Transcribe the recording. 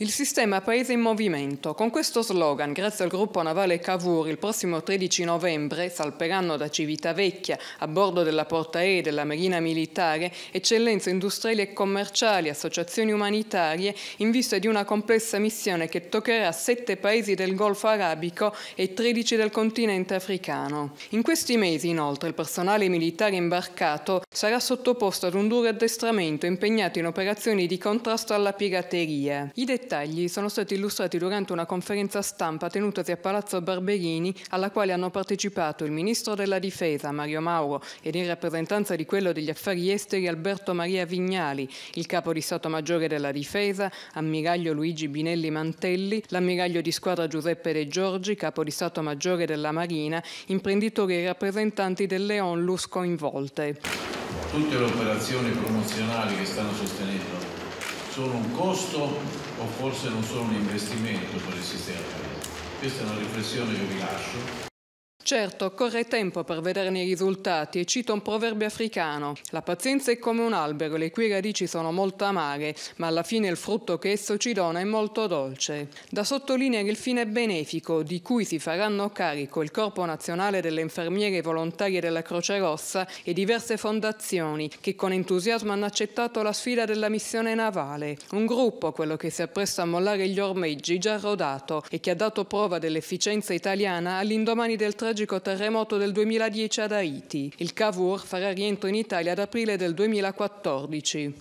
Il sistema Paese in Movimento. Con questo slogan, grazie al gruppo navale Cavour, il prossimo 13 novembre salperanno da Civitavecchia a bordo della portaerei della Marina Militare eccellenze industriali e commerciali, associazioni umanitarie in vista di una complessa missione che toccherà sette paesi del Golfo Arabico e 13 del continente africano. In questi mesi, inoltre, il personale militare imbarcato sarà sottoposto ad un duro addestramento impegnato in operazioni di contrasto alla pirateria. I dettagli sono stati illustrati durante una conferenza stampa tenutasi a Palazzo Barberini, alla quale hanno partecipato il ministro della Difesa Mario Mauro ed in rappresentanza di quello degli affari esteri Alberto Maria Vignali, il capo di Stato Maggiore della Difesa, ammiraglio Luigi Binelli Mantelli, l'ammiraglio di squadra Giuseppe De Giorgi, capo di Stato Maggiore della Marina, imprenditori e rappresentanti delle onlus coinvolte. Tutte le operazioni promozionali che stanno sostenendo sono un costo o forse non sono un investimento per il sistema? Questa è una riflessione che vi lascio. Certo, occorre tempo per vederne i risultati e cito un proverbio africano. La pazienza è come un albero, le cui radici sono molto amare, ma alla fine il frutto che esso ci dona è molto dolce. Da sottolineare il fine benefico di cui si faranno carico il Corpo Nazionale delle Infermiere Volontarie della Croce Rossa e diverse fondazioni che con entusiasmo hanno accettato la sfida della missione navale. Un gruppo, quello che si appresta a mollare gli ormeggi, già rodato e che ha dato prova dell'efficienza italiana all'indomani del tragico tragico terremoto del 2010 ad Haiti. Il Cavour farà rientro in Italia ad aprile del 2014.